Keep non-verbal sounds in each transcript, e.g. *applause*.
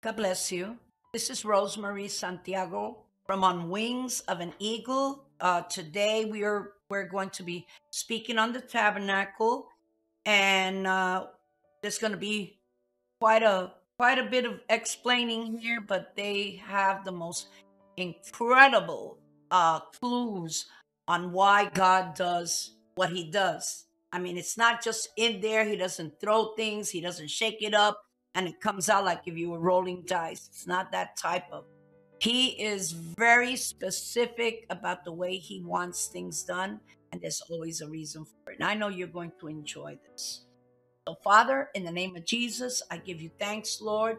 God bless you. This is Rosemary Santiago from On Wings of an Eagle. Uh, today we are we're going to be speaking on the tabernacle, and uh, there's going to be quite a quite a bit of explaining here, but they have the most incredible uh, clues on why God does what He does. I mean, it's not just in there. He doesn't throw things. He doesn't shake it up and it comes out like if you were rolling dice. It's not that type of. He is very specific about the way he wants things done, and there's always a reason for it. And I know you're going to enjoy this. So, Father, in the name of Jesus, I give you thanks, Lord.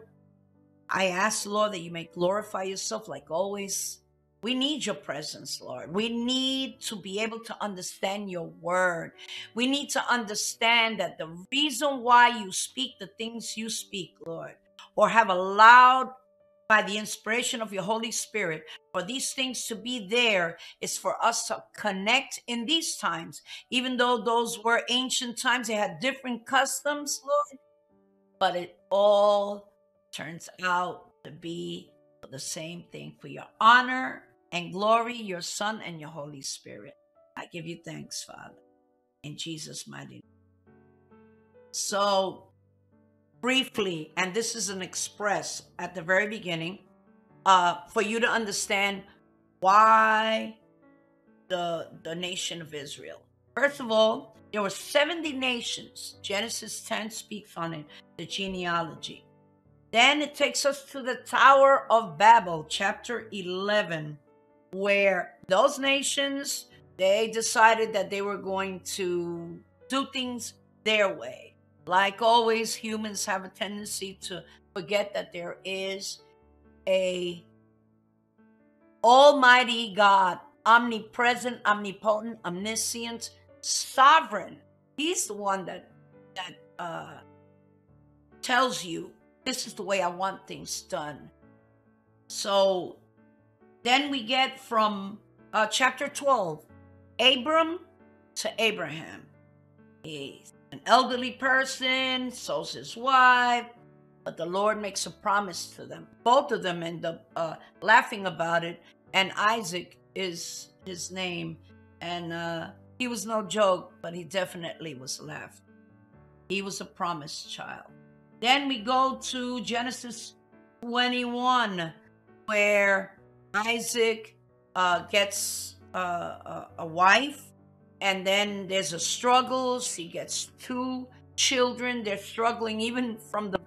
I ask, Lord, that you may glorify yourself like always. We need your presence, Lord. We need to be able to understand your word. We need to understand that the reason why you speak the things you speak, Lord, or have allowed by the inspiration of your Holy Spirit for these things to be there is for us to connect in these times. Even though those were ancient times, they had different customs, Lord, but it all turns out to be the same thing for your honor and glory, your Son, and your Holy Spirit. I give you thanks, Father, in Jesus' mighty name. So, briefly, and this is an express at the very beginning, uh, for you to understand why the the nation of Israel. First of all, there were 70 nations. Genesis 10 speaks on it, the genealogy. Then it takes us to the Tower of Babel, chapter 11 where those nations they decided that they were going to do things their way. Like always, humans have a tendency to forget that there is a almighty God, omnipresent, omnipotent, omniscient, sovereign. He's the one that that uh, tells you this is the way I want things done. So then we get from uh, chapter 12 Abram to Abraham. He's an elderly person, so's his wife, but the Lord makes a promise to them. Both of them end up uh, laughing about it, and Isaac is his name. And uh, he was no joke, but he definitely was laughing. He was a promised child. Then we go to Genesis 21, where Isaac uh, gets uh, a, a wife, and then there's a struggle. She gets two children. They're struggling even from the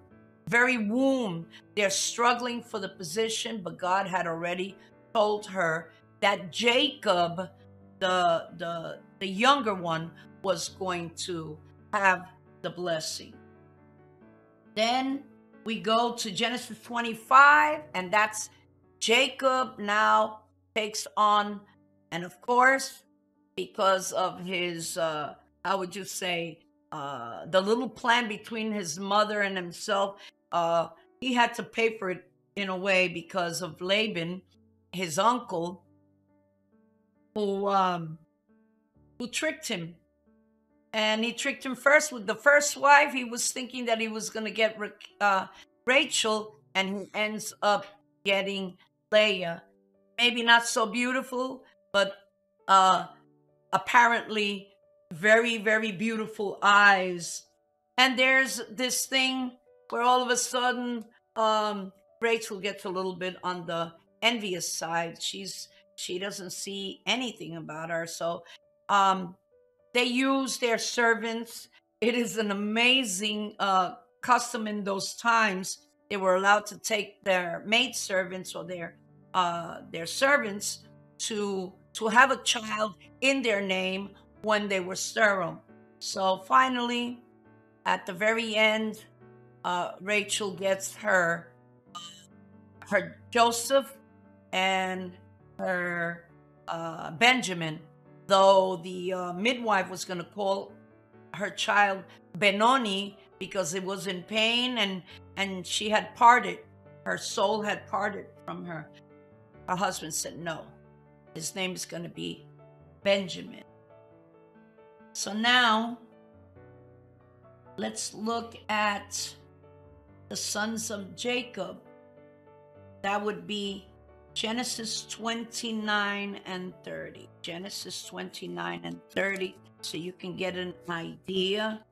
very womb. They're struggling for the position, but God had already told her that Jacob, the the the younger one, was going to have the blessing. Then we go to Genesis 25, and that's Jacob now takes on, and of course, because of his, uh, how would you say, uh, the little plan between his mother and himself, uh, he had to pay for it in a way because of Laban, his uncle, who um, who tricked him. And he tricked him first with the first wife. He was thinking that he was going to get uh, Rachel, and he ends up getting Leah. Maybe not so beautiful, but uh, apparently very, very beautiful eyes. And there's this thing where all of a sudden um, Rachel gets a little bit on the envious side. She's she doesn't see anything about her. So um, they use their servants. It is an amazing uh, custom in those times. They were allowed to take their maid servants or their uh, their servants to to have a child in their name when they were sterile. So finally, at the very end, uh, Rachel gets her her Joseph and her uh, Benjamin, though the uh, midwife was going to call her child Benoni because it was in pain and and she had parted, her soul had parted from her. Her husband said, No, his name is going to be Benjamin. So now, let's look at the sons of Jacob. that would be Genesis 29 and 30. Genesis 29 and 30, so you can get an idea.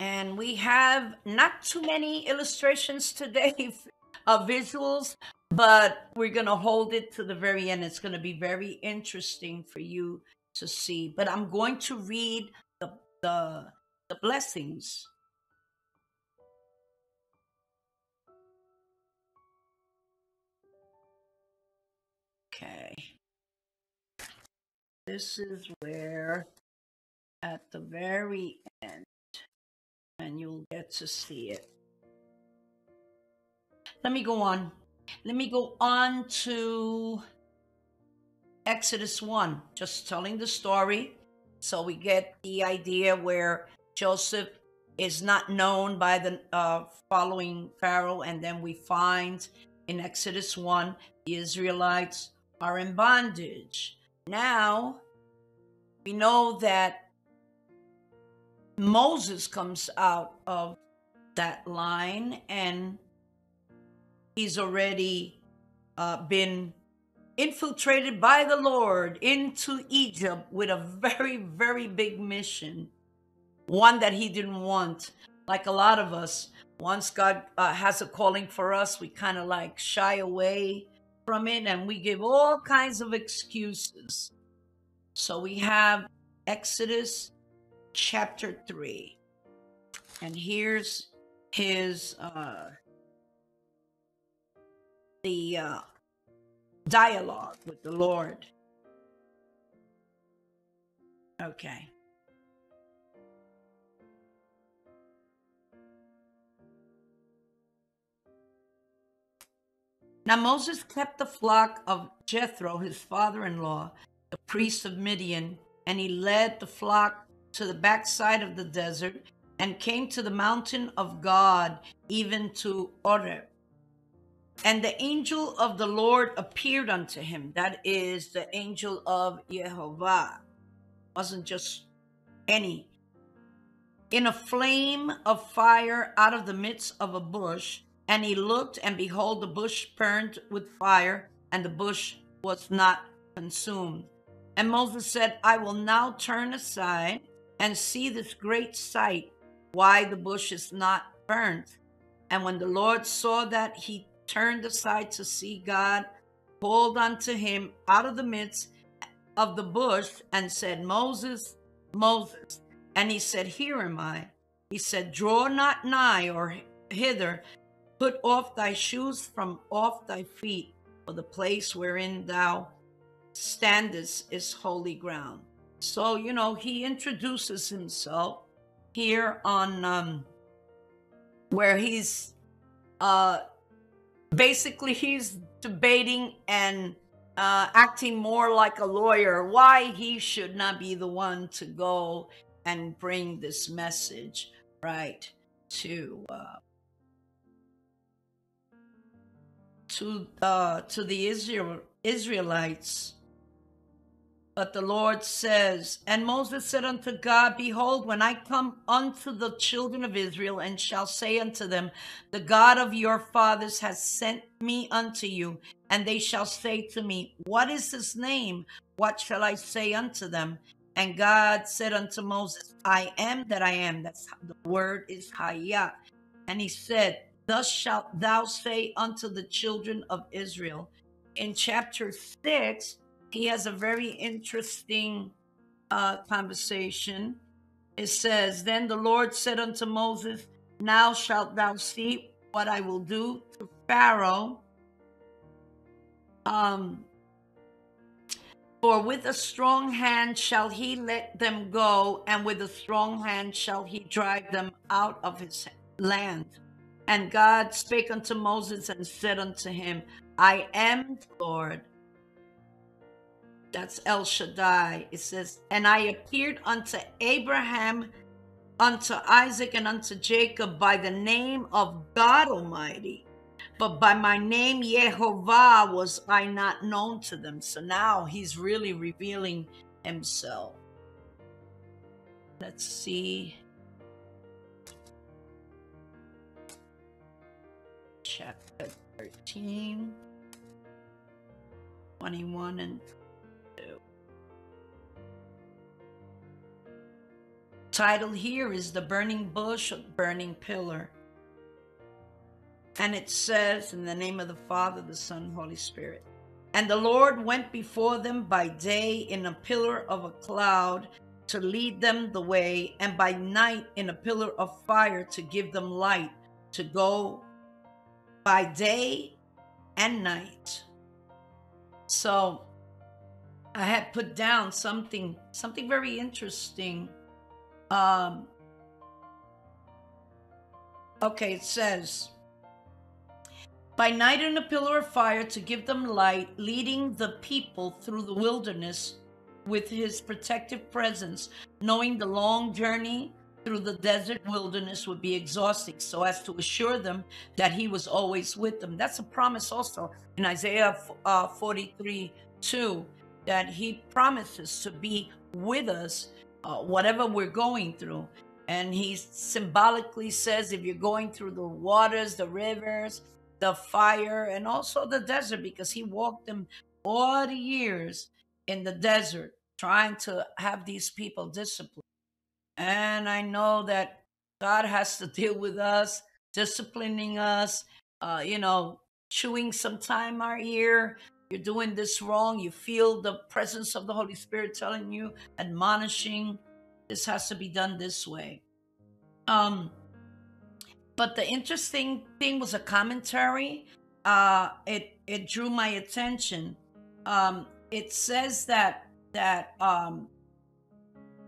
And we have not too many illustrations today *laughs* of visuals, but we're going to hold it to the very end. It's going to be very interesting for you to see. But I'm going to read the the, the blessings. Okay. This is where at the very end and you'll get to see it. Let me go on. Let me go on to Exodus 1, just telling the story. So we get the idea where Joseph is not known by the uh, following Pharaoh, and then we find in Exodus 1 the Israelites are in bondage. Now we know that Moses comes out of that line and he's already uh, been infiltrated by the Lord into Egypt with a very, very big mission, one that he didn't want. Like a lot of us, once God uh, has a calling for us, we kind of like shy away from it and we give all kinds of excuses. So we have Exodus chapter 3. And here's his uh the uh dialogue with the Lord. Okay. Now Moses kept the flock of Jethro, his father in law, the priest of Midian, and he led the flock to the backside of the desert and came to the mountain of God, even to Horeb. And the angel of the Lord appeared unto him. That is the angel of Jehovah. Wasn't just any. In a flame of fire out of the midst of a bush. And he looked, and behold, the bush burned with fire, and the bush was not consumed. And Moses said, I will now turn aside and see this great sight, why the bush is not burnt. And when the Lord saw that, he turned aside to see God, called unto him out of the midst of the bush, and said, Moses, Moses. And he said, Here am I. He said, Draw not nigh or hither, put off thy shoes from off thy feet, for the place wherein thou standest is holy ground. So, you know, he introduces himself here on um, where he's uh, basically he's debating and uh, acting more like a lawyer why he should not be the one to go and bring this message right to uh, to uh, to the Israel Israelites but the Lord says, And Moses said unto God, Behold, when I come unto the children of Israel, and shall say unto them, The God of your fathers has sent me unto you, and they shall say to me, What is his name? What shall I say unto them? And God said unto Moses, I am that I am. That's the word is Hayah. And he said, Thus shalt thou say unto the children of Israel. In chapter 6, he has a very interesting uh, conversation. It says, Then the Lord said unto Moses, Now shalt thou see what I will do to Pharaoh. Um, for with a strong hand shall he let them go, and with a strong hand shall he drive them out of his land. And God spake unto Moses and said unto him, I am the Lord that's El Shaddai. It says, And I appeared unto Abraham, unto Isaac, and unto Jacob by the name of God Almighty. But by my name, Yehovah, was I not known to them. So now he's really revealing himself. Let's see. Chapter 13, 21 and Title here is The Burning Bush, Burning Pillar. And it says, In the name of the Father, the Son, Holy Spirit. And the Lord went before them by day in a pillar of a cloud to lead them the way, and by night in a pillar of fire to give them light to go by day and night. So I had put down something something very interesting. Um okay, it says by night in a pillar of fire to give them light, leading the people through the wilderness with his protective presence, knowing the long journey through the desert wilderness would be exhausting, so as to assure them that he was always with them. That's a promise also in Isaiah uh, 43 2, that he promises to be with us, uh, whatever we're going through. And he symbolically says, if you're going through the waters, the rivers, the fire and also the desert because he walked them 40 years in the desert trying to have these people disciplined. And I know that God has to *laughs* deal with us, disciplining us, uh, you know, chewing some time our ear. You're doing this wrong. You feel the presence of the Holy Spirit telling you, admonishing. This has to be done this way. Um, but the interesting thing was a commentary. Uh, it it drew my attention. Um, it says that that um,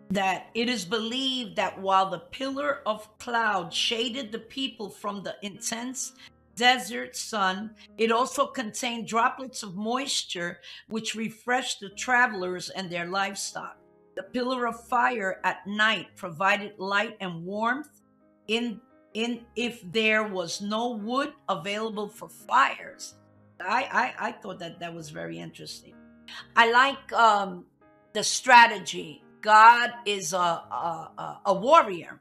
that it is believed that while the pillar of cloud shaded the people from the intense desert sun, it also contained droplets of moisture which refreshed the travelers and their livestock. The pillar of fire at night provided light and warmth in in if there was no wood available for fires. I, I, I thought that that was very interesting. I like um, the strategy. God is a, a, a warrior.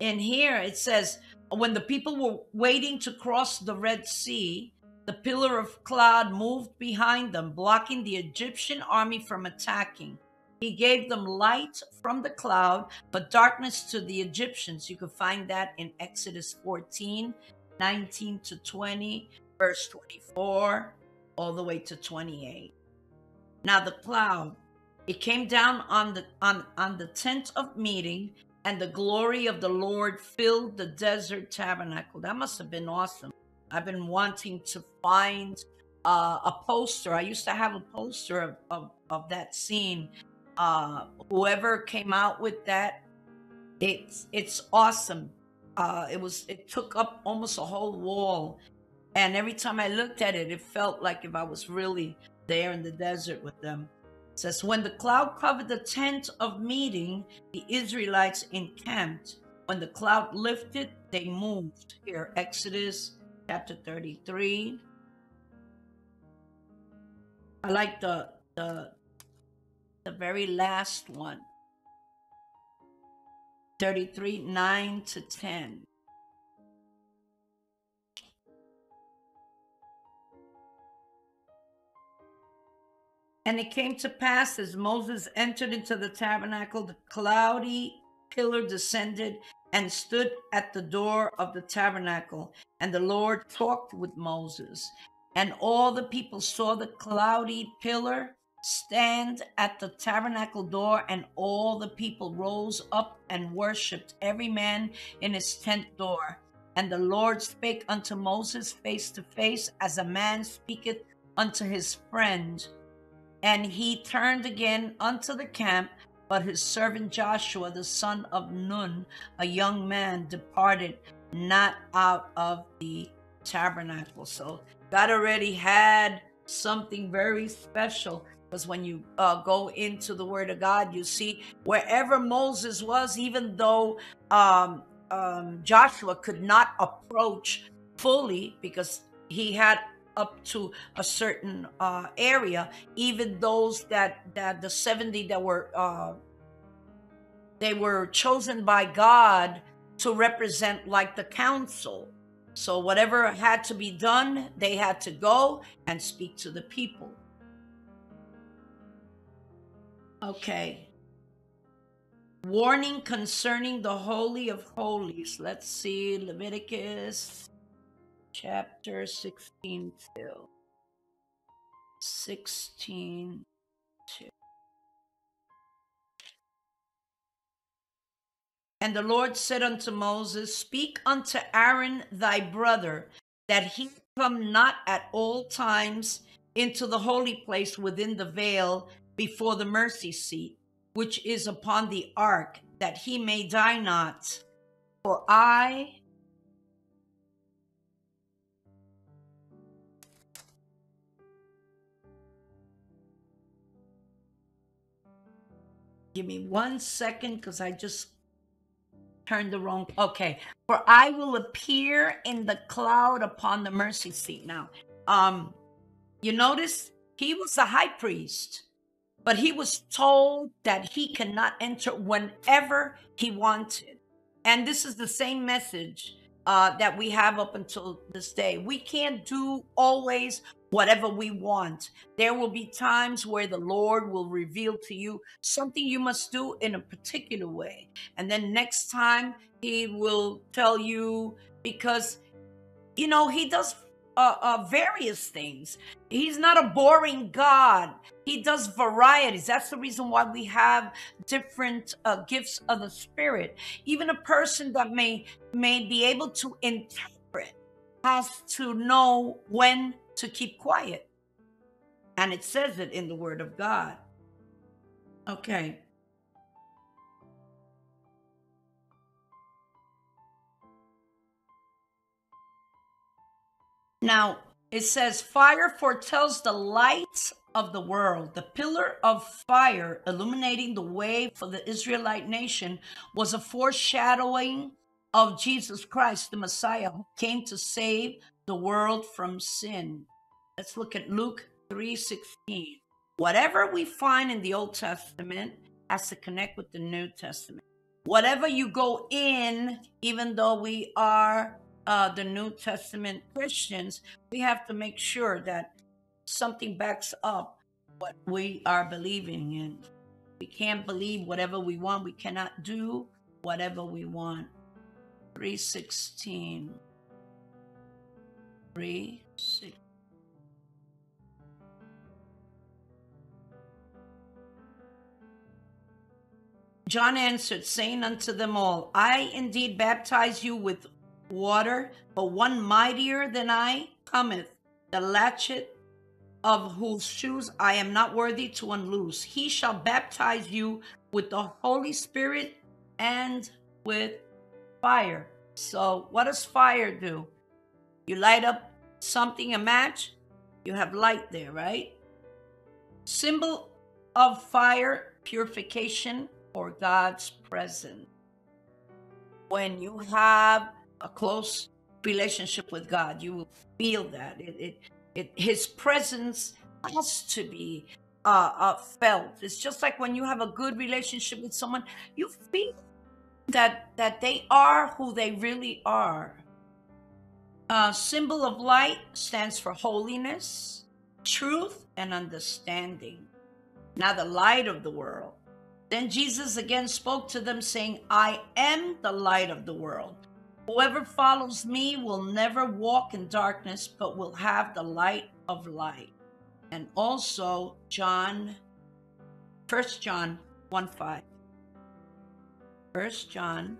In here it says, when the people were waiting to cross the Red Sea, the pillar of cloud moved behind them, blocking the Egyptian army from attacking. He gave them light from the cloud, but darkness to the Egyptians. You can find that in Exodus 14, 19 to 20, verse 24, all the way to 28. Now the cloud, it came down on the on, on the tent of meeting, and the glory of the Lord filled the desert tabernacle. That must have been awesome. I've been wanting to find uh, a poster. I used to have a poster of, of, of that scene uh, whoever came out with that, it's it's awesome. Uh, it was it took up almost a whole wall, and every time I looked at it, it felt like if I was really there in the desert with them. It says when the cloud covered the tent of meeting, the Israelites encamped. When the cloud lifted, they moved. Here, Exodus chapter 33. I like the the the very last one 33 9 to 10. And it came to pass as Moses entered into the tabernacle, the cloudy pillar descended and stood at the door of the tabernacle. And the Lord talked with Moses. And all the people saw the cloudy pillar stand at the tabernacle door, and all the people rose up and worshipped, every man in his tent door. And the Lord spake unto Moses face to face, as a man speaketh unto his friend. And he turned again unto the camp, but his servant Joshua, the son of Nun, a young man, departed not out of the tabernacle. So God already had something very special because when you uh, go into the Word of God, you see wherever Moses was, even though um, um, Joshua could not approach fully because he had up to a certain uh, area. Even those that that the seventy that were uh, they were chosen by God to represent like the council. So whatever had to be done, they had to go and speak to the people. Okay. Warning concerning the Holy of Holies. Let's see Leviticus chapter 16 2. 16 2. And the Lord said unto Moses, Speak unto Aaron thy brother, that he come not at all times into the holy place within the veil before the mercy seat which is upon the ark, that he may die not. For I Give me one second because I just turned the wrong. Okay. For I will appear in the cloud upon the mercy seat. Now, um, you notice he was the high priest but he was told that he cannot enter whenever he wanted. And this is the same message uh, that we have up until this day. We can't do always whatever we want. There will be times where the Lord will reveal to you something you must do in a particular way. And then next time, He will tell you because, you know, He does uh, uh, various things. He's not a boring God. He does varieties. That's the reason why we have different uh, gifts of the Spirit. Even a person that may may be able to interpret has to know when to keep quiet, and it says it in the Word of God. Okay. Now, it says, Fire foretells the light of the world. The pillar of fire illuminating the way for the Israelite nation was a foreshadowing of Jesus Christ, the Messiah, who came to save the world from sin. Let's look at Luke 3:16. Whatever we find in the Old Testament has to connect with the New Testament. Whatever you go in, even though we are uh, the New Testament Christians, we have to make sure that something backs up what we are believing in. We can't believe whatever we want. We cannot do whatever we want. 316. 3 6. John answered, saying unto them all, I indeed baptize you with water, but one mightier than I cometh, the latchet of whose shoes I am not worthy to unloose. He shall baptize you with the Holy Spirit and with fire. So, what does fire do? You light up something, a match, you have light there, right? Symbol of fire, purification, or God's presence. When you have a close relationship with God, you will feel that it, it, it His presence has to be uh, uh, felt. It's just like when you have a good relationship with someone, you feel that that they are who they really are. Uh, symbol of light stands for holiness, truth, and understanding. Now, the light of the world. Then Jesus again spoke to them, saying, I am the light of the world. Whoever follows me will never walk in darkness, but will have the light of light. And also, John, First John 1 5. 1 John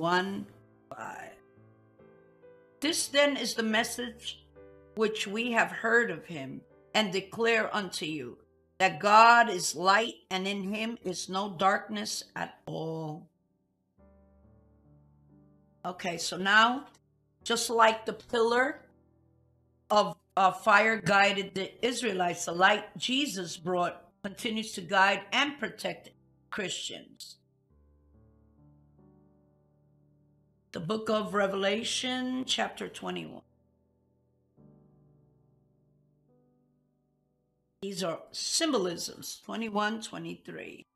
1 5. This then is the message which we have heard of him and declare unto you that God is light and in him is no darkness at all. Okay, so now, just like the pillar of uh, fire guided the Israelites, the light Jesus brought continues to guide and protect Christians. The book of Revelation, chapter 21. These are symbolisms 21, 23.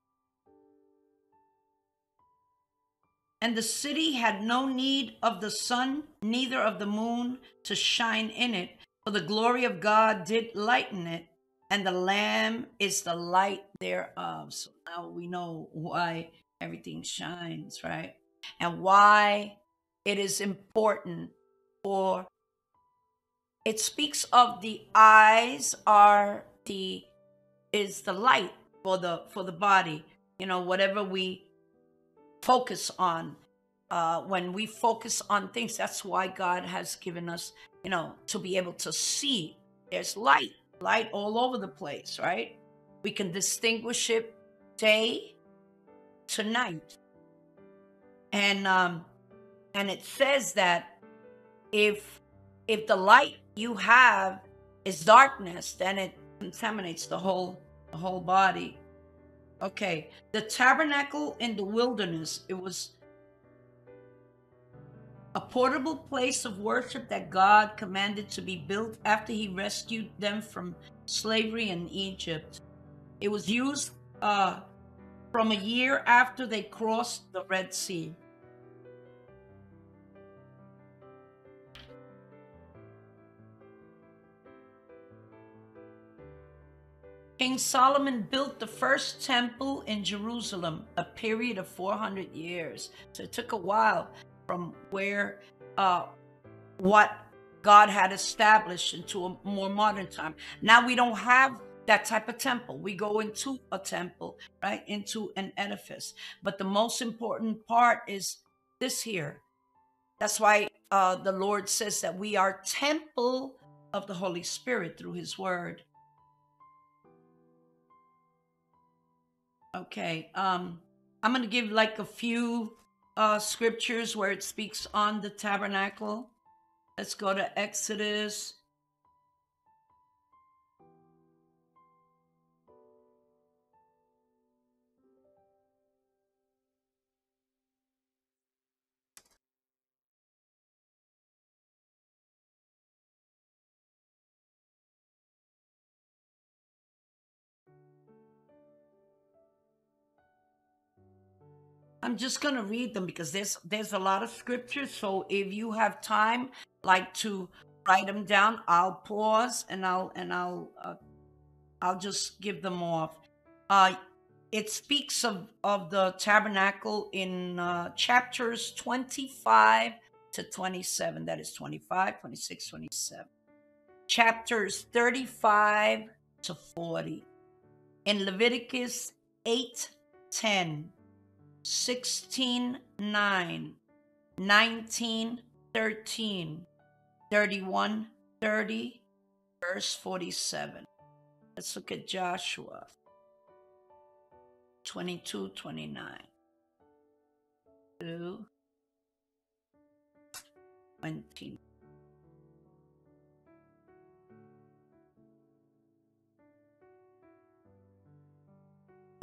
And the city had no need of the sun, neither of the moon to shine in it, for the glory of God did lighten it, and the Lamb is the light thereof. So now we know why everything shines, right? And why it is important for it speaks of the eyes are the is the light for the for the body you know whatever we focus on. Uh, when we focus on things, that's why God has given us, you know, to be able to see. There's light, light all over the place, right? We can distinguish it day to night. And um, and it says that if if the light you have is darkness, then it contaminates the whole the whole body. Okay, the tabernacle in the wilderness, it was a portable place of worship that God commanded to be built after he rescued them from slavery in Egypt. It was used uh, from a year after they crossed the Red Sea. King Solomon built the first temple in Jerusalem, a period of 400 years. So it took a while from where uh, what God had established into a more modern time. Now we don't have that type of temple. We go into a temple, right? Into an edifice. But the most important part is this here. That's why uh, the Lord says that we are temple of the Holy Spirit through his word. Okay. Um, I'm going to give like a few uh, scriptures where it speaks on the tabernacle. Let's go to Exodus I'm just going to read them because there's there's a lot of scriptures. So if you have time, like to write them down, I'll pause and I'll and I'll uh, I'll just give them off. Uh, it speaks of of the tabernacle in uh, chapters 25 to 27. That is 25, 26, 27. Chapters 35 to 40. In Leviticus 8, 10 16 9, 19 13, 31 30, verse 47. Let's look at Joshua 22 29 to 20.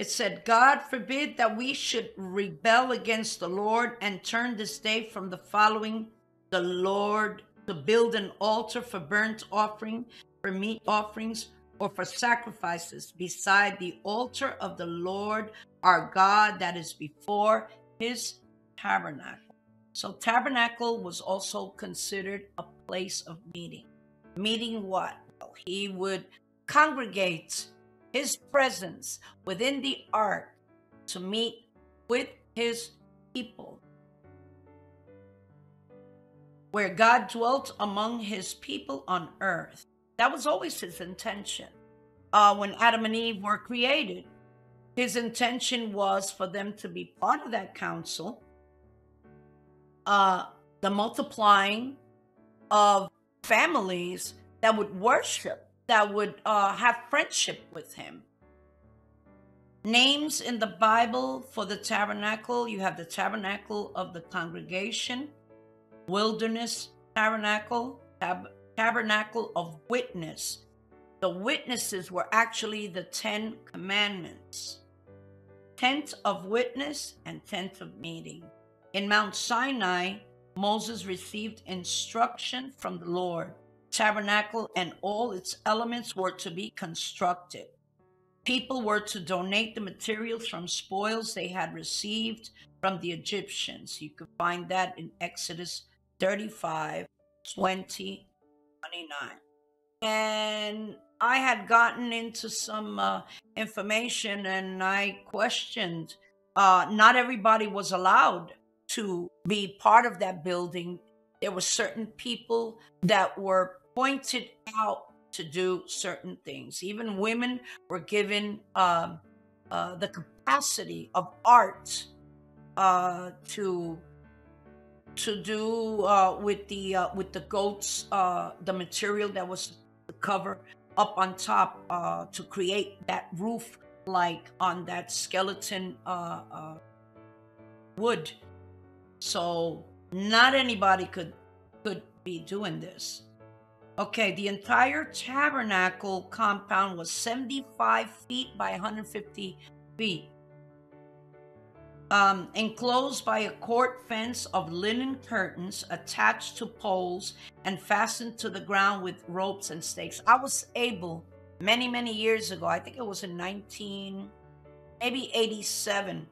It said, God forbid that we should rebel against the Lord and turn this day from the following the Lord to build an altar for burnt offering, for meat offerings, or for sacrifices beside the altar of the Lord our God that is before his tabernacle. So, tabernacle was also considered a place of meeting. Meeting what? He would congregate his presence within the ark to meet with his people. Where God dwelt among his people on earth. That was always his intention. Uh, when Adam and Eve were created, his intention was for them to be part of that council, uh, the multiplying of families that would worship that would uh, have friendship with him. Names in the Bible for the tabernacle you have the tabernacle of the congregation, wilderness tabernacle, tab- tabernacle of witness. The witnesses were actually the Ten Commandments tent of witness and tent of meeting. In Mount Sinai, Moses received instruction from the Lord. Tabernacle and all its elements were to be constructed. People were to donate the materials from spoils they had received from the Egyptians. You can find that in Exodus 35, 20, 29. And I had gotten into some uh, information and I questioned. Uh, not everybody was allowed to be part of that building. There were certain people that were pointed out to do certain things. Even women were given uh, uh, the capacity of art uh, to to do uh, with the uh, with the goats, uh, the material that was the cover up on top uh, to create that roof like on that skeleton wood. So not anybody could could be doing this. Okay, the entire tabernacle compound was 75 feet by 150 feet. Um, enclosed by a court fence of linen curtains attached to poles and fastened to the ground with ropes and stakes. I was able many, many years ago, I think it was in 19, maybe 87,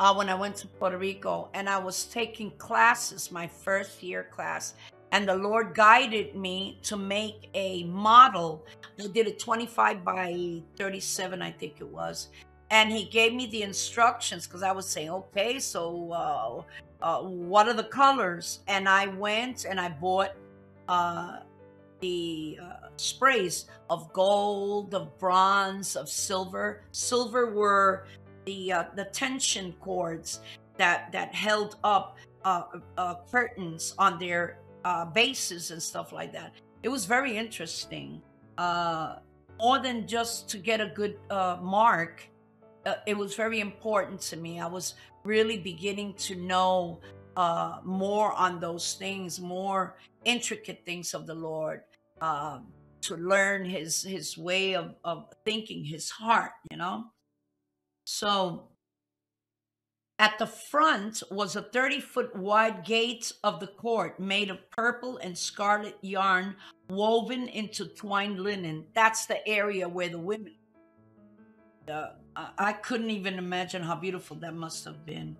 uh, when I went to Puerto Rico, and I was taking classes, my first year class, and the Lord guided me to make a model. I did a 25 by 37, I think it was. And he gave me the instructions because I was saying, okay, so uh, uh, what are the colors? And I went and I bought uh, the uh, sprays of gold, of bronze, of silver. Silver were the uh, the tension cords that that held up uh, curtains on their uh, bases and stuff like that. It was very interesting. Uh, more than just to get a good uh, mark, uh, it was very important to me. I was really beginning to know uh, more on those things, more intricate things of the Lord, um, to learn His His way of of thinking, His heart. You know, so at the front was a 30 foot wide gate of the court made of purple and scarlet yarn woven into twined linen. That's the area where the women. Uh, I couldn't even imagine how beautiful that must have been.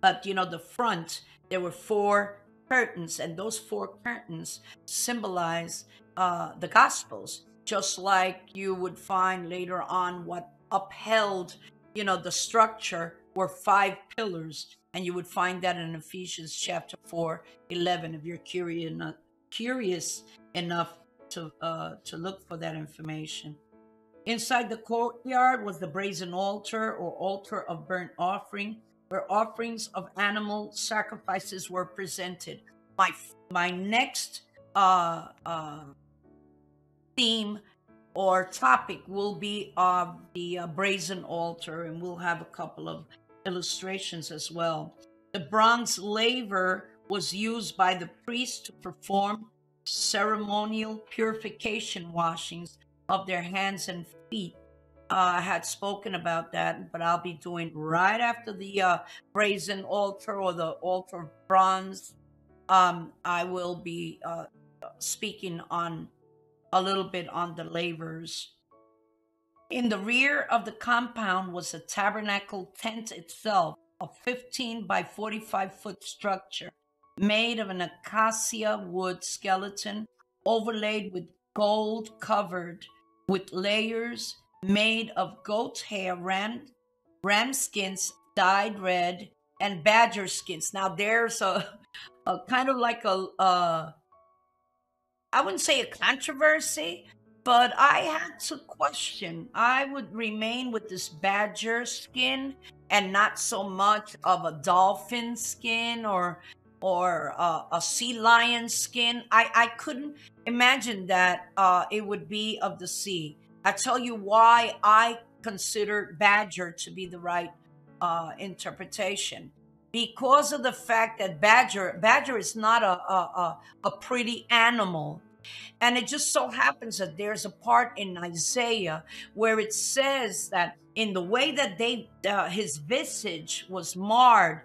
But you know, the front, there were four curtains, and those four curtains symbolize uh, the Gospels, just like you would find later on what upheld, you know, the structure were five pillars. And you would find that in Ephesians chapter 4, 11, if you're curious enough, curious enough to, uh, to look for that information. Inside the courtyard was the brazen altar or altar of burnt offering, where offerings of animal sacrifices were presented. My my next uh, uh, theme or topic will be of the uh, brazen altar, and we'll have a couple of illustrations as well. The bronze laver was used by the priest to perform ceremonial purification washings of their hands and feet. Uh, I had spoken about that, but I'll be doing right after the uh, brazen altar or the altar of bronze. Um, I will be uh, speaking on a little bit on the lavers in the rear of the compound was a tabernacle tent itself, a 15 by 45 foot structure made of an acacia wood skeleton overlaid with gold covered with layers made of goat hair, ram, ram skins dyed red, and badger skins. Now there's a, a kind of like a, uh, I wouldn't say a controversy, but I had to question. I would remain with this badger skin and not so much of a dolphin skin or or uh, a sea lion skin. I I couldn't imagine that uh, it would be of the sea. I tell you why I consider badger to be the right uh, interpretation because of the fact that badger badger is not a a, a, a pretty animal And it just so happens that there's a part in Isaiah where it says that in the way that they uh, his visage was marred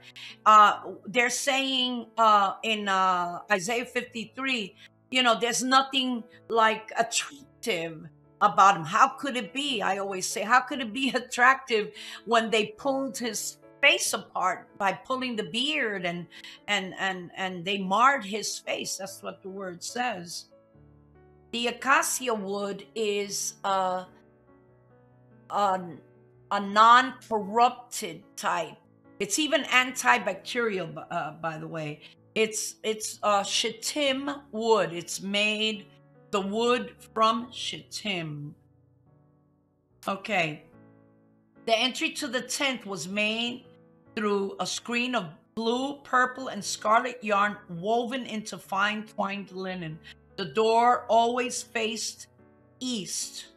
uh they're saying uh in uh isaiah 53 you know there's nothing like attractive about him. How could it be? I always say how could it be *laughs* attractive when they pulled his face apart by pulling the beard and and and and they marred his face? That's what the word says the acacia wood is uh an a non-corrupted type. It's even antibacterial, uh, by the way. It's it's uh, shittim wood. It's made the wood from shittim. Okay. The entry to the tent was made through a screen of blue, purple, and scarlet yarn woven into fine twined linen. The door always faced east.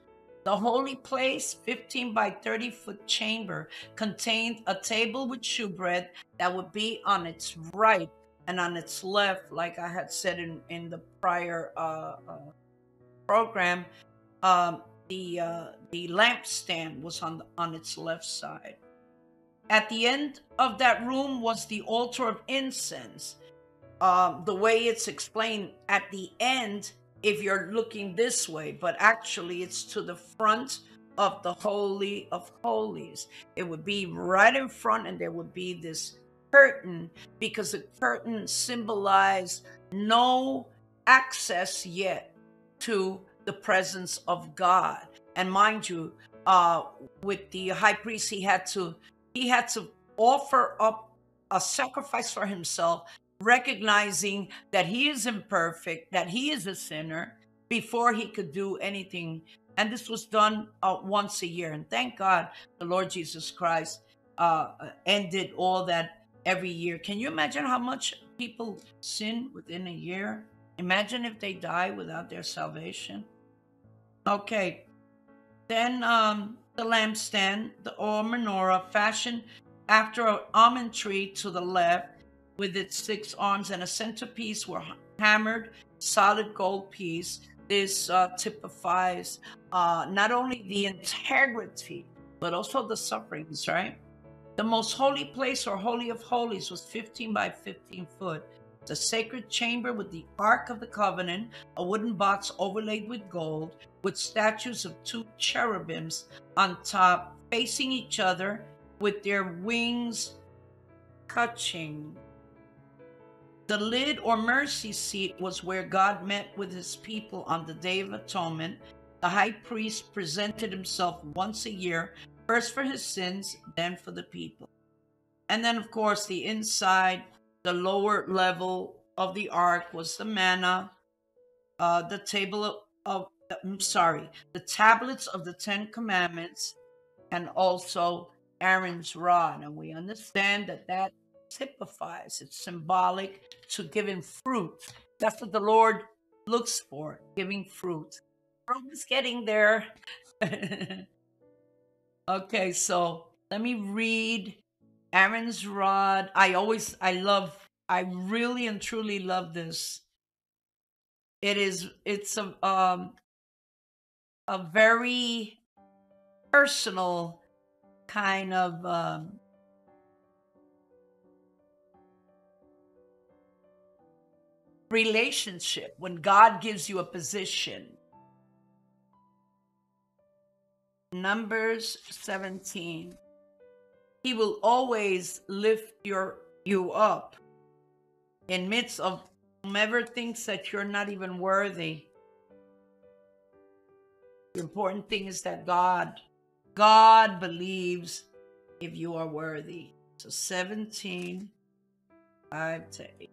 The holy place, 15 by 30 foot chamber, contained a table with shewbread that would be on its right and on its left, like I had said in, in the prior uh, uh, program. Um, the uh, the lampstand was on on its left side. At the end of that room was the altar of incense. Um, the way it's explained at the end if you're looking this way, but actually it's to the front of the Holy of Holies. It would be right in front, and there would be this curtain because the curtain symbolized no access yet to the presence of God. And mind you, uh, with the high priest, he had to he had to offer up a sacrifice for himself recognizing that he is imperfect, that he is a sinner before he could do anything. And this was done uh, once a year. And thank God the Lord Jesus Christ uh, ended all that every year. Can you imagine how much people sin within a year? Imagine if they die without their salvation. Okay. Then um, the lampstand, the or menorah, fashioned after an almond tree to the left, with its six arms and a centerpiece were hammered solid gold piece. This uh, typifies uh, not only the integrity, but also the sufferings, right? The most holy place or holy of holies was 15 by 15 foot. The sacred chamber with the Ark of the Covenant, a wooden box overlaid with gold, with statues of two cherubims on top, facing each other with their wings touching. The lid or mercy seat was where God met with his people on the Day of Atonement. The high priest presented himself once a year, first for his sins, then for the people. And then, of course, the inside, the lower level of the ark was the manna, uh, the table of, of I'm sorry, the tablets of the Ten Commandments, and also Aaron's rod. And we understand that that typifies, it's symbolic to giving fruit. That's what the Lord looks for, giving fruit. We're almost getting there. *laughs* okay, so let me read Aaron's rod. I always, I love, I really and truly love this. It is, it's a, um, a very personal kind of um, relationship, when God gives you a position. Numbers 17. He will always lift your you up in midst of whomever thinks that you're not even worthy. The important thing is that God, God believes if you are worthy. So 17, 5 to 8.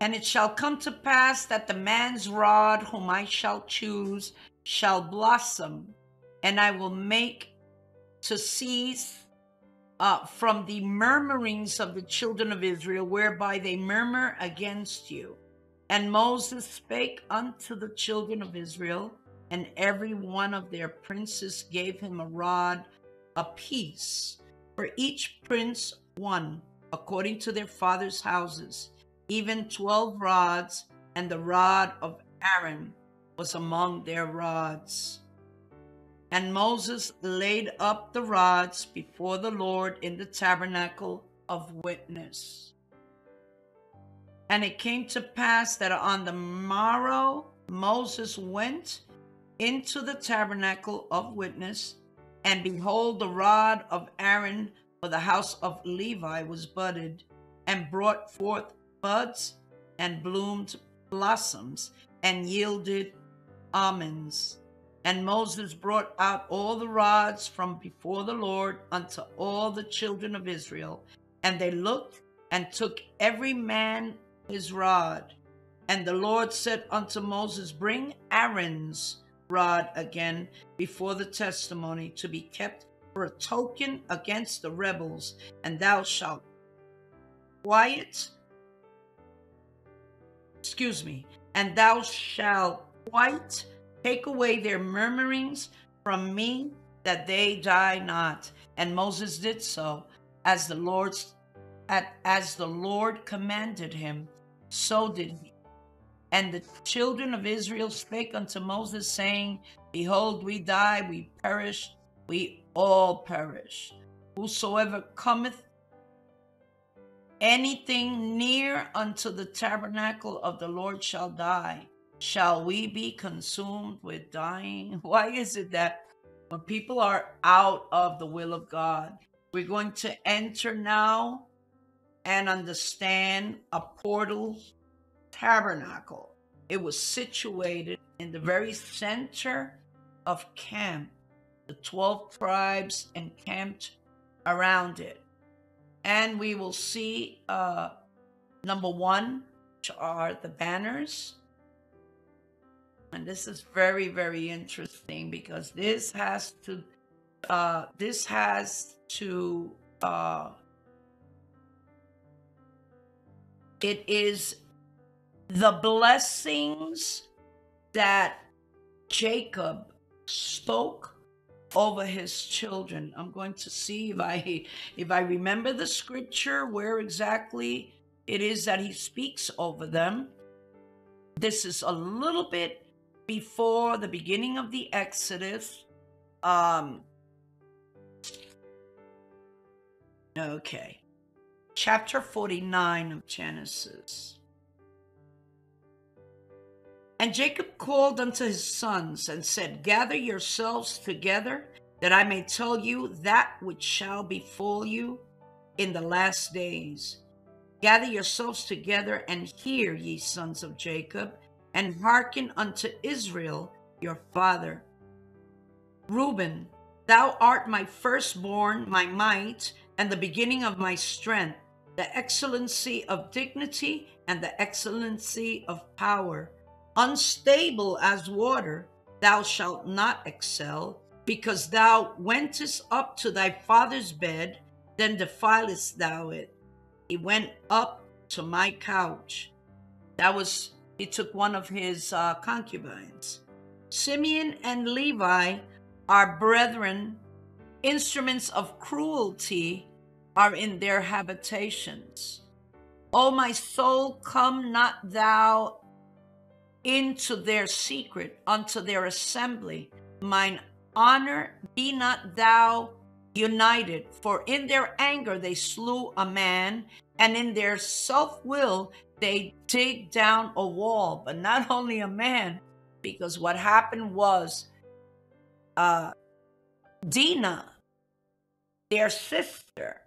And it shall come to pass that the man's rod whom I shall choose shall blossom, and I will make to cease uh, from the murmurings of the children of Israel, whereby they murmur against you. And Moses spake unto the children of Israel, and every one of their princes gave him a rod a piece, for each prince one according to their fathers' houses, even twelve rods, and the rod of Aaron was among their rods. And Moses laid up the rods before the Lord in the tabernacle of witness. And it came to pass that on the morrow Moses went into the tabernacle of witness, and behold, the rod of Aaron for the house of Levi was budded, and brought forth buds, and bloomed blossoms, and yielded almonds. And Moses brought out all the rods from before the Lord unto all the children of Israel. And they looked and took every man his rod. And the Lord said unto Moses, Bring Aaron's rod again before the testimony to be kept for a token against the rebels, and thou shalt quiet, excuse me, and thou shalt quite take away their murmurings from me, that they die not. And Moses did so, as the Lord's at, as the Lord commanded him, so did he. And the children of Israel spake unto Moses, saying, Behold, we die, we perish, we all perish. Whosoever cometh anything near unto the tabernacle of the Lord shall die. Shall we be consumed with dying? *laughs* Why is it that when people are out of the will of God, we're going to enter now and understand a portal tabernacle. It was situated in the very center of camp. The 12 tribes encamped around it. And we will see uh, number one, which are the banners. And this is very, very interesting because this has to, uh, this has to, uh, it is the blessings that Jacob spoke over his children. I'm going to see if I if I remember the scripture where exactly it is that he speaks over them. This is a little bit before the beginning of the Exodus. Um Okay. Chapter 49 of Genesis. And Jacob called unto his sons and said, Gather yourselves together, that I may tell you that which shall befall you in the last days. Gather yourselves together and hear, ye sons of Jacob, and hearken unto Israel your father. Reuben, thou art my firstborn, my might, and the beginning of my strength, the excellency of dignity and the excellency of power unstable as water, thou shalt not excel, because thou wentest up to thy father's bed, then defilest thou it. He went up to my couch. That was, he took one of his uh, concubines. Simeon and Levi are brethren, instruments of cruelty are in their habitations. O my soul, come not thou into their secret, unto their assembly. Mine honor be not thou united, for in their anger they slew a man, and in their self will they dig down a wall, but not *laughs* only a man, because what happened was uh, Dinah, their sister,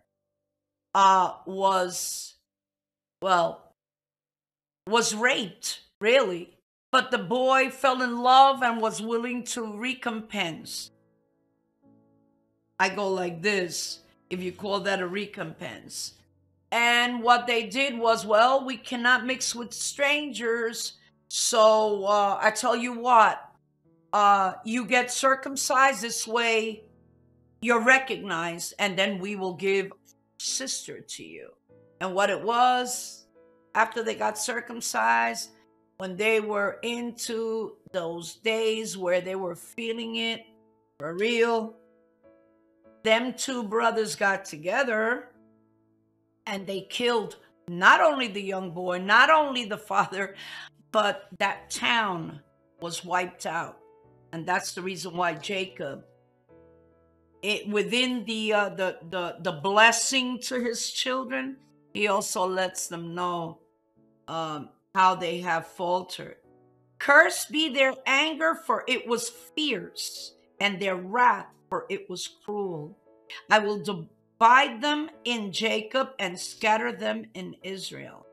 uh, was, well, was raped, really, but the boy fell in love and was willing to recompense. I go like this, if you call that a recompense. And what they did was, well, we cannot mix with strangers. So uh, I tell you what, uh, you get circumcised this way, you're recognized, and then we will give sister to you. And what it was, after they got circumcised, when they were into those days where they were feeling it for real, them two brothers got together and they killed not only the young boy, not only the father, but that town was wiped out. And that's the reason why Jacob, it, within the, uh, the, the, the blessing to his children, he also lets them know um, how they have faltered. Cursed be their anger, for it was fierce, and their wrath, for it was cruel. I will divide them in Jacob and scatter them in Israel.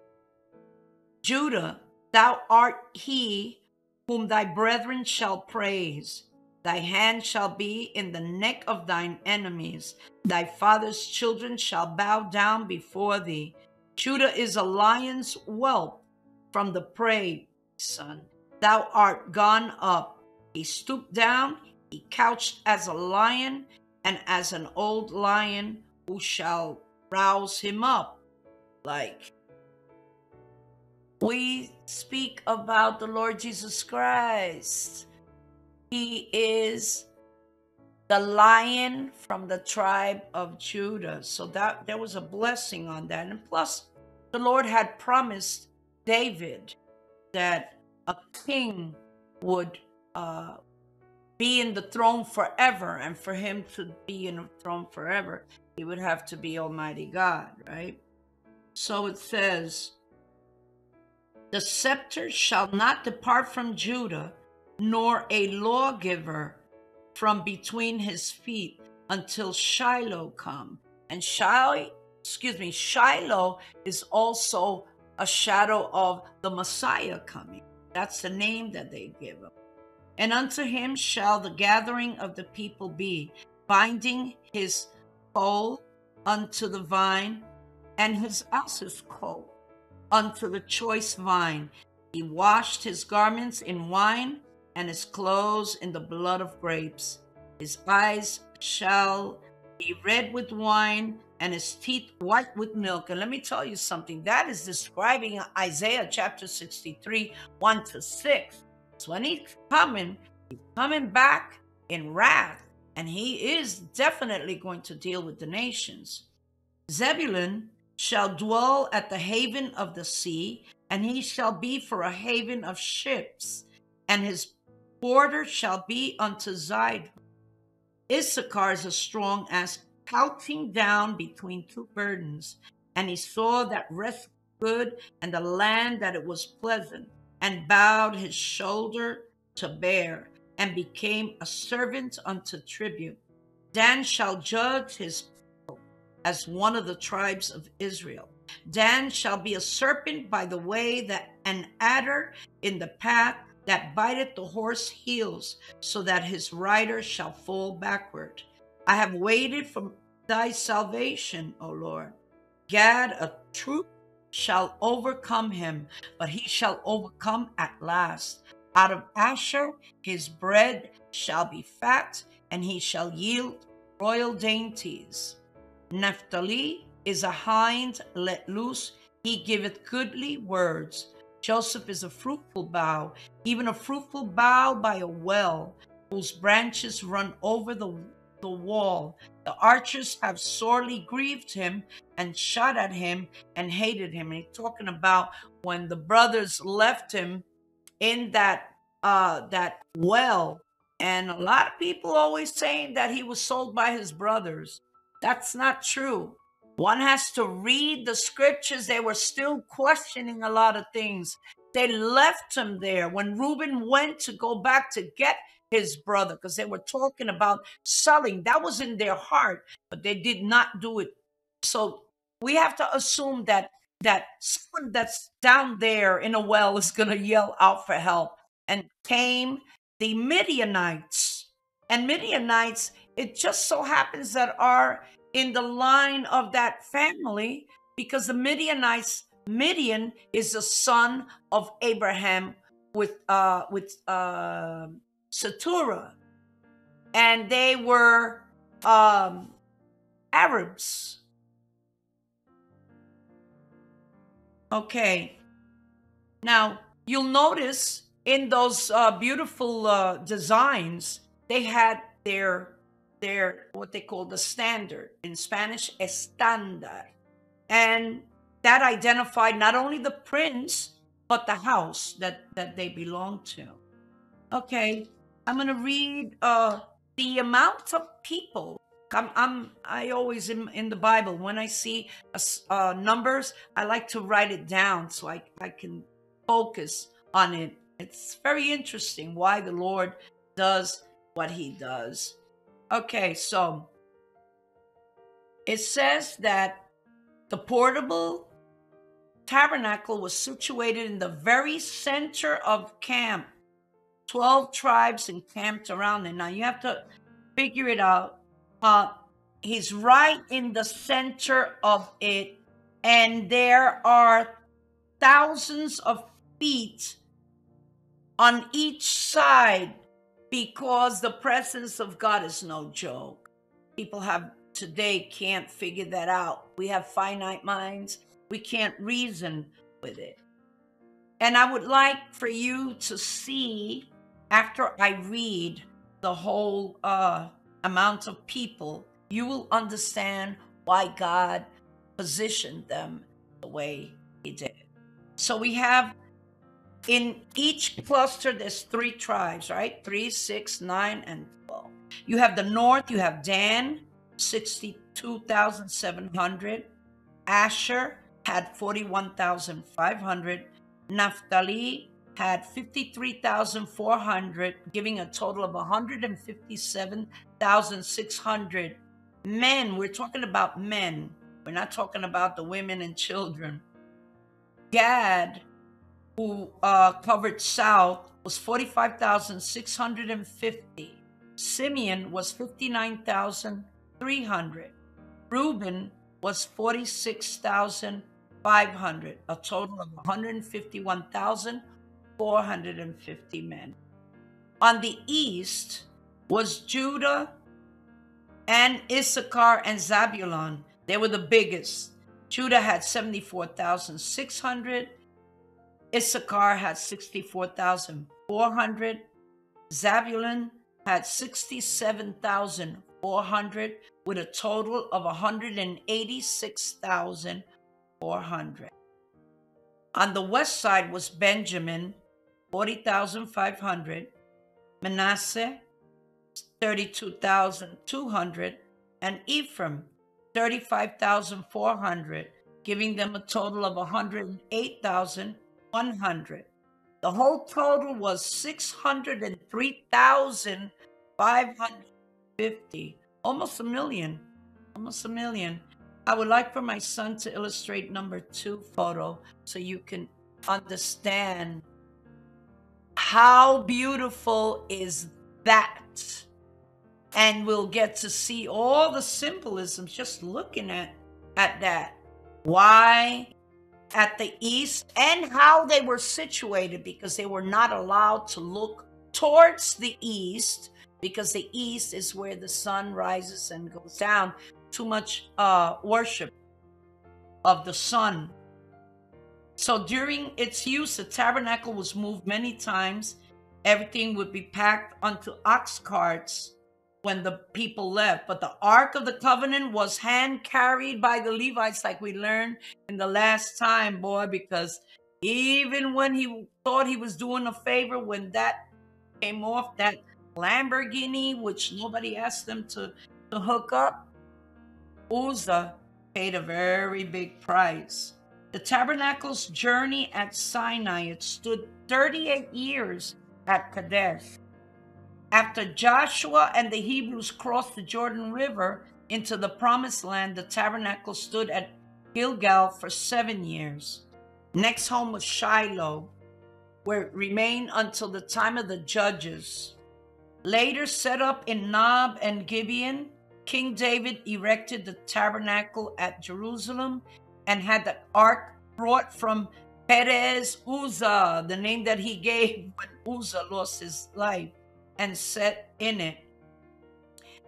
Judah, thou art he whom thy brethren shall praise. Thy hand shall be in the neck of thine enemies. Thy father's children shall bow down before thee. Judah is a lion's whelp from the prey, son. Thou art gone up. He stooped down, he couched as a lion, and as an old lion who shall rouse him up. Like we speak about the Lord Jesus Christ. He is the lion from the tribe of Judah. So that there was a blessing on that. And plus, the Lord had promised David that a king would uh, be in the throne forever, and for him to be in the throne forever, he would have to be Almighty God, right? So it says, The scepter shall not depart from Judah, nor a lawgiver from between his feet until Shiloh come. And Shiloh, excuse me, Shiloh is also a shadow of the Messiah coming. That's the name that they give him. And unto him shall the gathering of the people be, binding his coal unto the vine, and his ass's coal unto the choice vine. He washed his garments in wine, and his clothes in the blood of grapes. His eyes shall be red with wine, and his teeth white with milk. And let me tell you something that is describing Isaiah chapter 63 1 to 6. So when he's coming, he's coming back in wrath, and he is definitely going to deal with the nations. Zebulun shall dwell at the haven of the sea, and he shall be for a haven of ships, and his border shall be unto Zidon. Issachar is as strong as couching down between two burdens, and he saw that rest good and the land that it was pleasant, and bowed his shoulder to bear, and became a servant unto tribute. Dan shall judge his people as one of the tribes of Israel. Dan shall be a serpent by the way that an adder in the path that biteth the horse heels, so that his rider shall fall backward. I have waited for thy salvation, O Lord. Gad, a troop shall overcome him, but he shall overcome at last. Out of Asher his bread shall be fat, and he shall yield royal dainties. Naphtali is a hind let loose, he giveth goodly words. Joseph is a fruitful bough, even a fruitful bough by a well, whose branches run over the, the wall. The archers have sorely grieved him and shot at him and hated him. And he's talking about when the brothers left him in that uh that well. And a lot of people always saying that he was sold by his brothers. That's not true. One has to read the scriptures. They were still questioning a lot of things. They left him there when Reuben went to go back to get his brother because they were talking about selling. That was in their heart, but they did not do it. So we have to assume that that someone that's down there in a well is going to yell out for help. And came the Midianites. And Midianites, it just so happens that are in the line of that family because the Midianites, Midian is the son of Abraham with uh with uh Satura. And they were um Arabs. Okay. Now, you'll notice in those uh, beautiful uh, designs, they had their their what they call the standard in Spanish estándar. and that identified not only the prince but the house that that they belonged to. Okay, I'm going to read uh, the amount of people. I'm, I'm I always in, in the Bible when I see uh, numbers, I like to write it down so I I can focus on it. It's very interesting why the Lord does what He does. Okay, so it says that the portable tabernacle was situated in the very center of camp. 12 tribes encamped around it. Now you have to figure it out. Uh, he's right in the center of it, and there are thousands of feet on each side because the presence of God is no joke. People have today can't figure that out. We have finite minds. We can't reason with it. And I would like for you to see, after I read the whole uh, amount of people, you will understand why God positioned them the way He did. So we have in each cluster, there's three tribes, right? Three, six, nine, and 12. You have the north, you have Dan, 62,700. Asher had 41,500. Naphtali had 53,400, giving a total of 157,600. Men, we're talking about men. We're not talking about the women and children. Gad, who uh, covered south, was 45,650. Simeon was 59,300. Reuben was 46,500, a total of 151,450 men. On the east was Judah and Issachar and Zabulon. They were the biggest. Judah had 74,600. Issachar had 64,400. Zabulon had 67,400 with a total of 186,400. On the west side was Benjamin, 40,500. Manasseh, 32,200. And Ephraim, 35,400, giving them a total of 108,100. The whole total was 603,550, almost a million, almost a million. I would like for my son to illustrate number two photo so you can understand how beautiful is that. And we'll get to see all the symbolisms just looking at, at that. Why at the east and how they were situated because they were not allowed to look towards the east because the east is where the sun rises and goes down. Too much uh, worship of the sun. So during its use, the tabernacle was moved many times. Everything would be packed onto ox carts when the people left. But the Ark of the Covenant was hand carried by the Levites, like we learned in the last time, boy, because even when he thought he was doing a favor, when that came off, that Lamborghini, which nobody asked them to, to hook up, Uzzah paid a very big price. The tabernacle's journey at Sinai, it stood 38 years at Kadesh. After Joshua and the Hebrews crossed the Jordan River into the promised land, the tabernacle stood at Gilgal for seven years. Next home was Shiloh, where it remained until the time of the judges. Later set up in Nob and Gibeon, King David erected the tabernacle at Jerusalem and had the ark brought from Perez Uzzah, the name that he gave when Uzzah lost his life and set in it.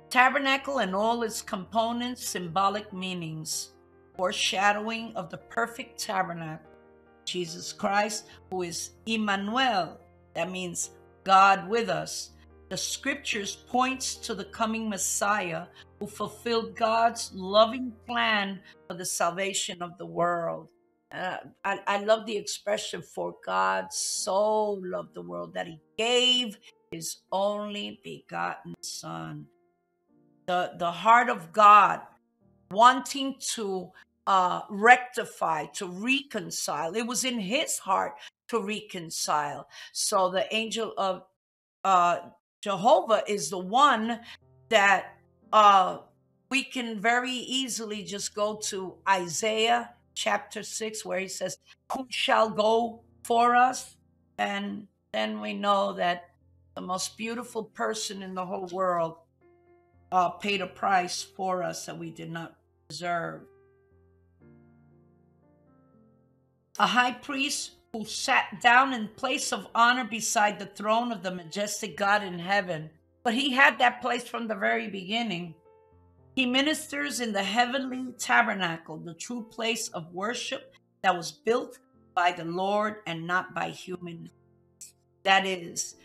Tabernacle and all its components, symbolic meanings, foreshadowing of the perfect tabernacle, Jesus Christ, who is Emmanuel, that means God with us. The scriptures points to the coming Messiah who fulfilled God's loving plan for the salvation of the world. Uh, I, I love the expression for God so loved the world that he gave his only begotten son. The, the heart of God wanting to uh, rectify, to reconcile. It was in his heart to reconcile. So the angel of uh, Jehovah is the one that uh, we can very easily just go to Isaiah chapter 6, where he says, Who shall go for us? And then we know that the most beautiful person in the whole world uh, paid a price for us that we did not deserve. A high priest who sat down in place of honor beside the throne of the majestic God in heaven. But he had that place from the very beginning. He ministers in the heavenly tabernacle, the true place of worship that was built by the Lord and not by human. That is,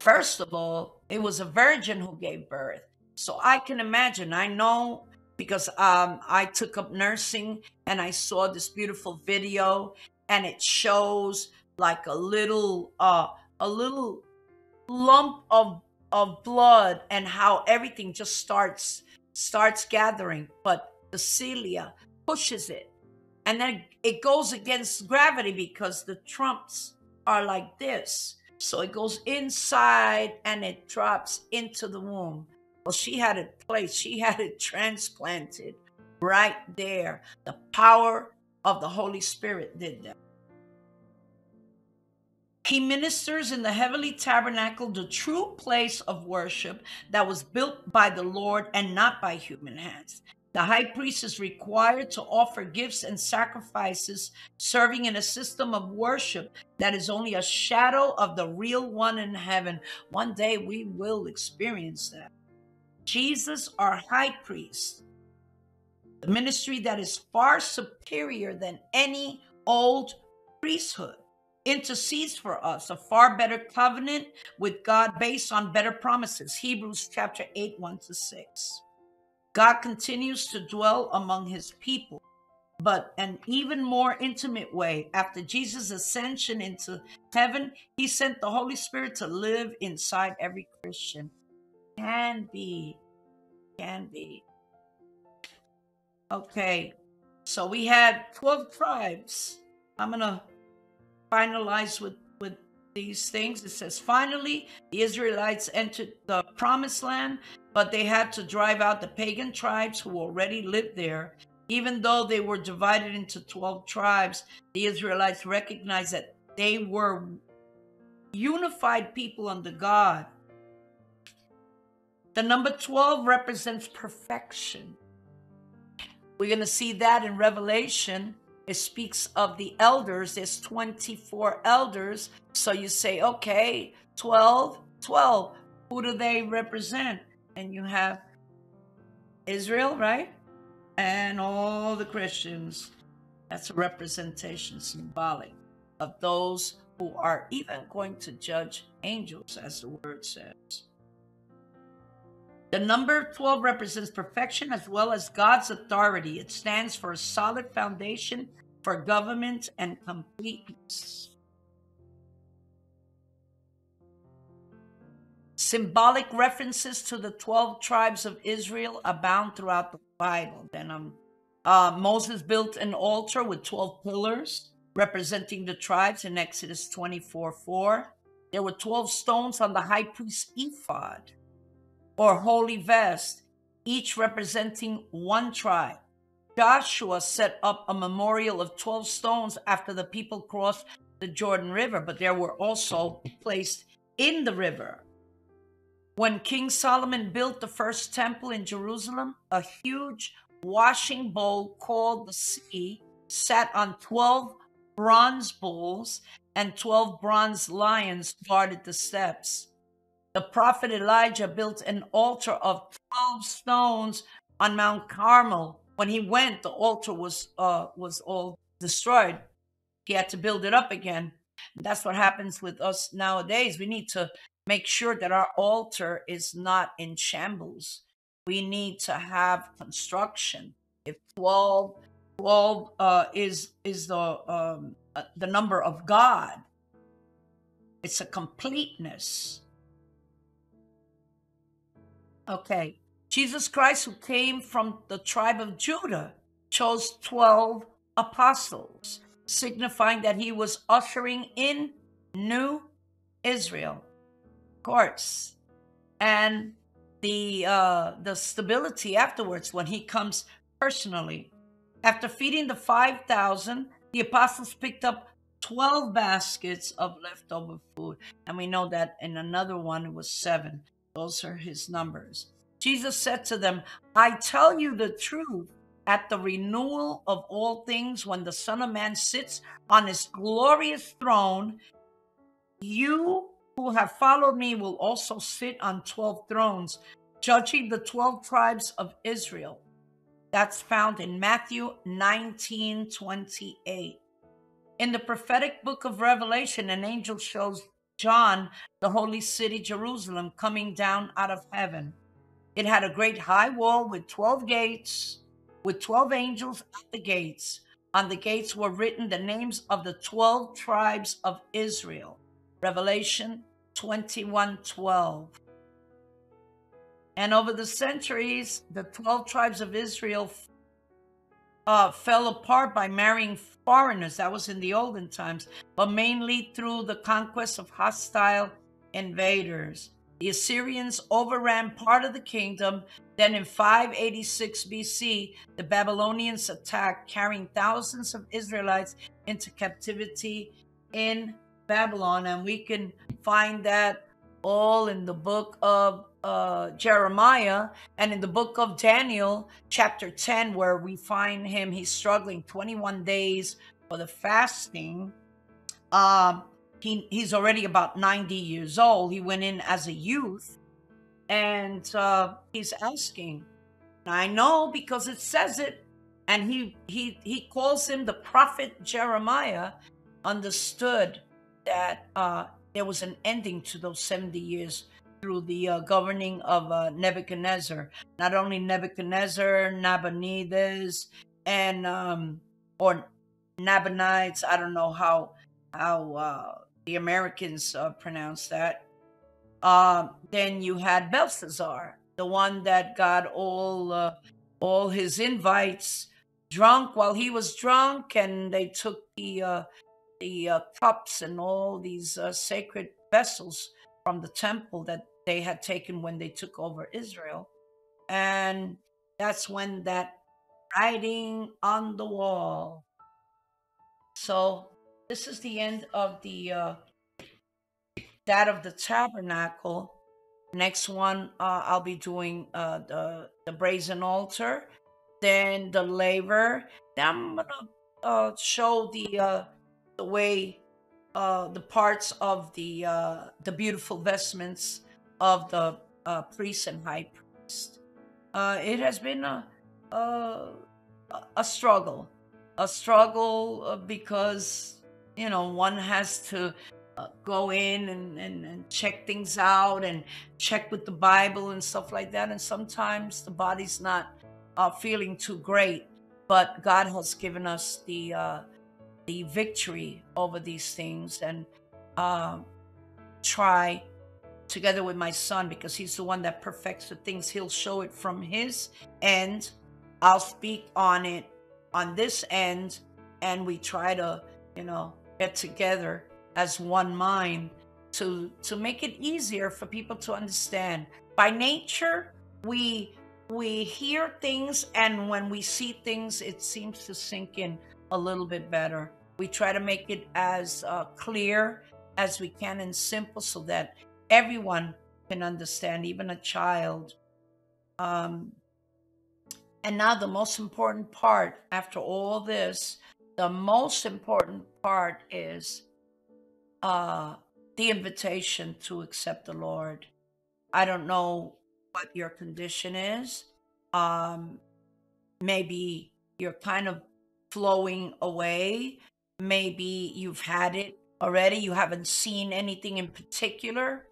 first of all, it was a virgin who gave birth. So I can imagine, I know because um, I took up nursing and I saw this beautiful video and it shows like a little uh a little lump of of blood and how everything just starts starts gathering but the cilia pushes it. And then it goes against gravity because the trumps are like this. So it goes inside and it drops into the womb. Well she had it placed she *laughs* had it transplanted right there. The power of the holy spirit did that he ministers in the heavenly tabernacle, the true place of worship that was built by the Lord and not by human hands. The high priest is required to offer gifts and sacrifices, serving in a system of worship that is only a shadow of the real one in heaven. One day we will experience that. Jesus, our high priest, the ministry that is far superior than any old priesthood intercedes for us, a far better covenant with God based on better promises. Hebrews chapter 8, 1 to 6. God continues to dwell among his people, but an even more intimate way. After Jesus' ascension into heaven, he sent the Holy Spirit to live inside every Christian. Can be, can be. Okay, so we had 12 tribes. I'm going to finalized with, with these things. It says, finally, the Israelites entered the promised land, but they had to drive out the pagan tribes who already lived there. Even though they were divided into 12 tribes, the Israelites recognized that they were unified people under God. The number 12 represents perfection. We're going to see that in Revelation it speaks of the elders. There's 24 elders. So you say, okay, 12, 12. Who do they represent? And you have Israel, right? And all the Christians. That's a representation, symbolic, of those who are even going to judge angels, as the word says. The number 12 represents perfection as well as God's authority. It stands for a solid foundation for government and completeness. Symbolic references to the 12 tribes of Israel abound throughout the Bible. Then um, uh, Moses built an altar with 12 pillars representing the tribes in Exodus 24 4. There were 12 stones on the high priest's ephod or holy vest, each representing one tribe. Joshua set up a memorial of 12 stones after the people crossed the Jordan River, but there were also placed in the river. When King Solomon built the first temple in Jerusalem, a huge washing bowl called the sea sat on 12 bronze bulls and 12 bronze lions guarded the steps. The prophet Elijah built an altar of 12 stones on Mount Carmel when he went, the altar was uh, was all destroyed. He had to build it up again. That's what happens with us nowadays. We need to make sure that our altar is not in shambles. we need to have construction. If 12, 12 uh, is is the um, uh, the number of God, it's a completeness. Okay, Jesus Christ, who came from the tribe of Judah, chose 12 apostles, signifying that he was ushering in new Israel. Of course. And the uh, the stability afterwards when he comes personally. After feeding the 5,000, the apostles picked up 12 baskets of leftover food. And we know that in another one it was seven. Those are his numbers. Jesus said to them, I tell you the truth. At the renewal of all things, when the Son of Man sits on his glorious throne, you who have followed me will also sit on 12 thrones, judging the 12 tribes of Israel. That's found in Matthew 19 28. In the prophetic book of Revelation, an angel shows John the holy city Jerusalem coming down out of heaven. It had a great high wall with 12 gates, with 12 angels at the gates. On the gates were written the names of the 12 tribes of Israel. Revelation 21 12. And over the centuries, the 12 tribes of Israel uh, fell apart by marrying foreigners. That was in the olden times, but mainly through the conquest of hostile invaders. The Assyrians overran part of the kingdom. Then in 586 BC, the Babylonians attacked, carrying thousands of Israelites into captivity in Babylon. And we can find that all in the book of uh, Jeremiah and in the book of Daniel, chapter 10, where we find him, he's struggling 21 days for the fasting. Um, he, he's already about 90 years old. He went in as a youth and uh, he's asking, I know because it says it. And he, he, he calls him the prophet Jeremiah, understood that uh, there was an ending to those 70 years through the uh, governing of uh, Nebuchadnezzar. Not only Nebuchadnezzar, Nabonidus, and um, or Nabonites. I don't know how how uh, the Americans uh, pronounce that. Uh, then you had Belshazzar, the one that got all uh, all his invites drunk while he was drunk, and they took the uh, the cups and all these sacred vessels from the temple that they had taken when they took over Israel, and that's when that writing on the wall. So this is the end of the uh, that of the tabernacle. Next one, uh, I'll be doing uh, the the brazen altar, then the laver. Then I'm gonna uh, show the uh, the way uh, the parts of the uh, the beautiful vestments of the uh, priest and high priest. Uh, it has been a, a a struggle, a struggle uh, because you know one has to uh, go in and, and, and, check things out and check with the bible and stuff like that. And sometimes the body's not uh, feeling too great. But god has given us the uh, the victory over these things and uh, try together with my son because he's the one that perfects the things. He'll show it from his end. I'll speak on it on this end. And we try to you know get together as one mind to to make it easier for people to understand. By nature we we hear things and when we see things it seems to sink in a little bit better we try to make it as uh, clear as we can and simple so that everyone can understand even a child um, and now the most important part after all this the most important part is uh, the invitation to accept the Lord. I don't know what your condition is. Um, maybe you're kind of flowing away. Maybe you've had it already. You haven't seen anything in particular.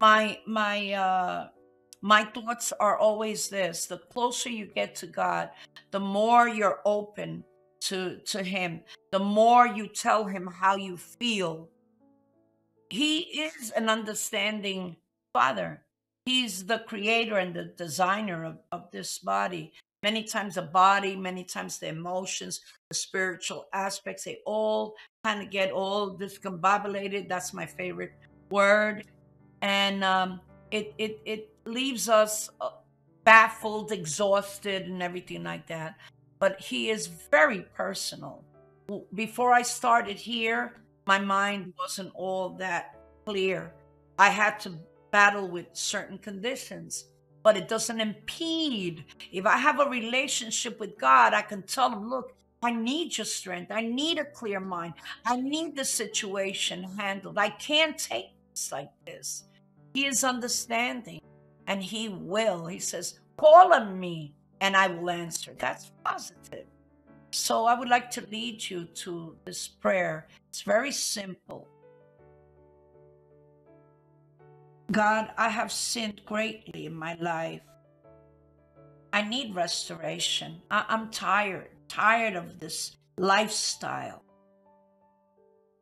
My my uh, my thoughts are always this the closer you get to God, the more you're open to, to Him, the more you tell Him how you feel. He is an understanding Father. He's the creator and the designer of, of this body. Many times the body, many times the emotions, the spiritual aspects, they all kind of get all discombobulated. That's my favorite word. And um, it, it, it leaves us uh, baffled, exhausted, and everything like that. But he is very personal. Before I started here, my mind wasn't all that clear. I had to battle with certain conditions, but it doesn't impede. If I have a relationship with God, I can tell him, look, I need your strength. I need a clear mind. I need the situation handled. I can't take this like this. He is understanding and he will. He says, call on me and I will answer. That's positive. So I would like to lead you to this prayer. It's very simple. God, I have sinned greatly in my life. I need restoration. I- am tired, tired of this lifestyle.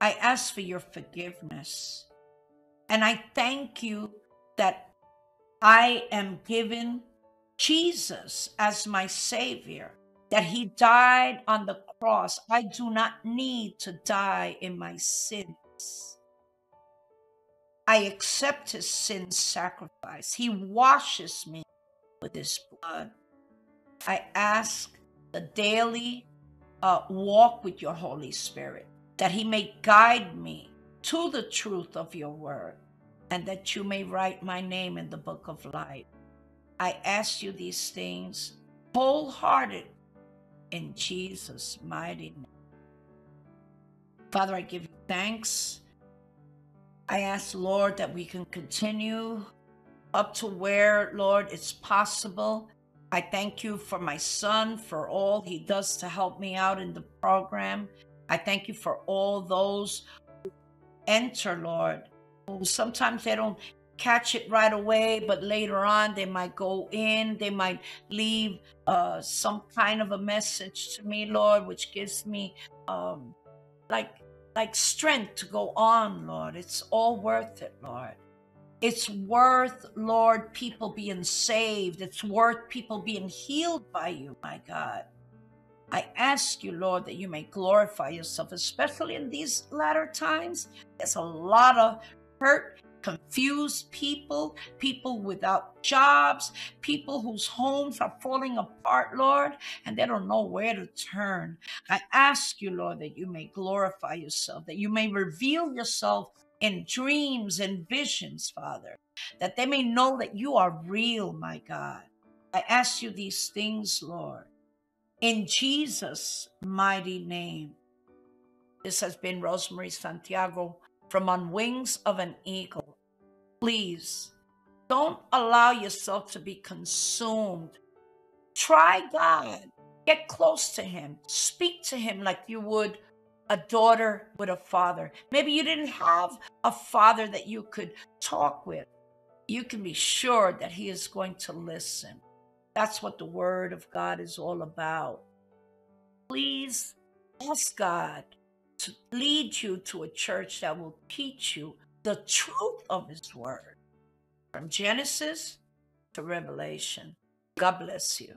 I ask for your forgiveness. And I thank you that I am given Jesus as my Savior, that He died on the cross. I do not need to die in my sins. I accept his sin sacrifice. He washes me with his blood. I ask the daily uh, walk with your Holy Spirit, that he may guide me to the truth of your word, and that you may write my name in the book of life. I ask you these things wholehearted in Jesus' mighty name. Father, I give you thanks I ask, Lord, that we can continue up to where, Lord, it's possible. I thank you for my son, for all he does to help me out in the program. I thank you for all those who enter, Lord, sometimes they don't catch it right away, but later on they might go in, they might leave uh, some kind of a message to me, Lord, which gives me um, like like strength to go on, Lord. It's all worth it, Lord. It's worth, Lord, people being saved. It's worth people being healed by you, my God. I ask you, Lord, that you may glorify yourself, especially in these latter times. There's a lot of hurt confused people, people without jobs, people whose homes are falling apart, Lord, and they don't know where to turn. I ask you, Lord, that you may glorify yourself, that you may reveal yourself in dreams and visions, Father, that they may know that you are real, my God. I ask you these things, Lord, in Jesus' mighty name. This has been Rosemary Santiago from On Wings of an Eagle. Please don't allow yourself to be consumed. Try God. Get close to Him. Speak to Him like you would a daughter with a father. Maybe you didn't have a father that you could talk with. You can be sure that He is going to listen. That's what the Word of God is all about. Please ask God to lead you to a church that will teach you the truth of His Word from Genesis to Revelation. God bless you.